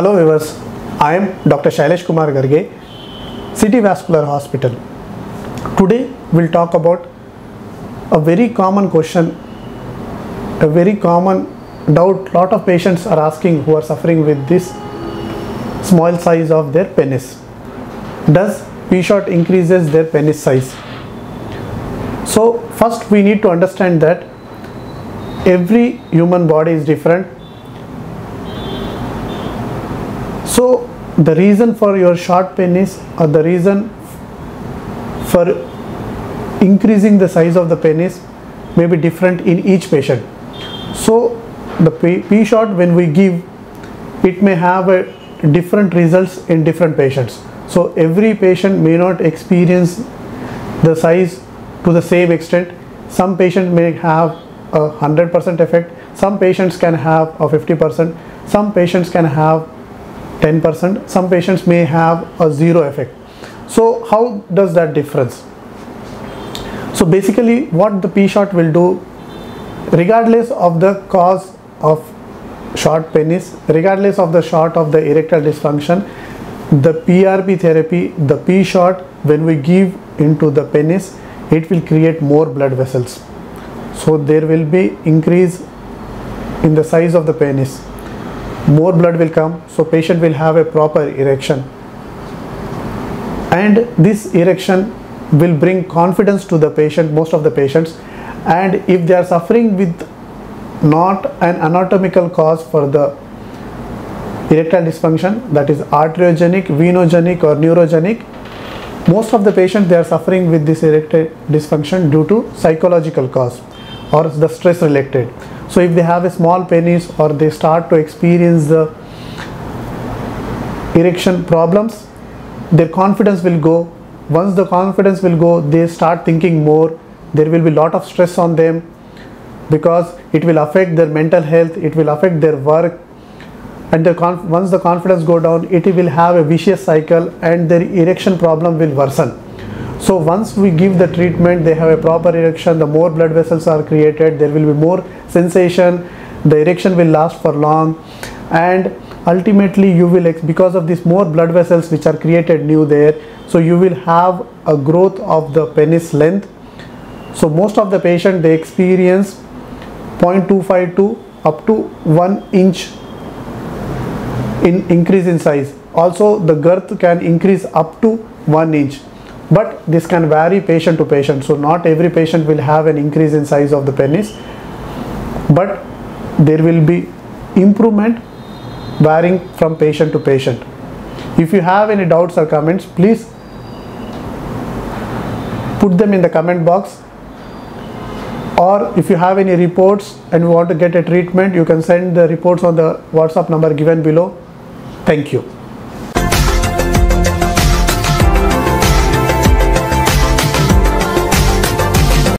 Hello viewers, I am Dr. Shailesh Kumar Garge, Citi Vascular Hospital. Today we'll talk about a very common question, a very common doubt lot of patients are asking who are suffering with this small size of their penis. Does P shot increases their penis size? So first we need to understand that every human body is different so the reason for your short penis or the reason for increasing the size of the penis may be different in each patient. So the p, p shot when we give it may have a different results in different patients. So every patient may not experience the size to the same extent. Some patient may have a 100% effect. Some patients can have a 50% some patients can have 10% some patients may have a zero effect. So how does that difference? So basically what the p shot will do regardless of the cause of short penis regardless of the short of the erectile dysfunction the prp therapy the p shot when we give into the penis it will create more blood vessels. So there will be increase in the size of the penis more blood will come so patient will have a proper erection. And this erection will bring confidence to the patient most of the patients. And if they are suffering with not an anatomical cause for the erectile dysfunction that is arteriogenic venogenic or neurogenic most of the patients they are suffering with this erectile dysfunction due to psychological cause or the stress related so if they have a small penis or they start to experience the erection problems their confidence will go. Once the confidence will go they start thinking more. There will be lot of stress on them because it will affect their mental health it will affect their work. And the once the confidence go down it will have a vicious cycle and their erection problem will worsen so once we give the treatment they have a proper erection the more blood vessels are created there will be more sensation the erection will last for long. And ultimately you will because of this more blood vessels which are created new there so you will have a growth of the penis length. So most of the patient they experience 0.25 to up to 1 inch in increase in size. Also the girth can increase up to 1 inch but this can vary patient to patient. So not every patient will have an increase in size of the penis. But there will be improvement varying from patient to patient. If you have any doubts or comments please put them in the comment box. Or if you have any reports and you want to get a treatment you can send the reports on the whatsapp number given below. Thank you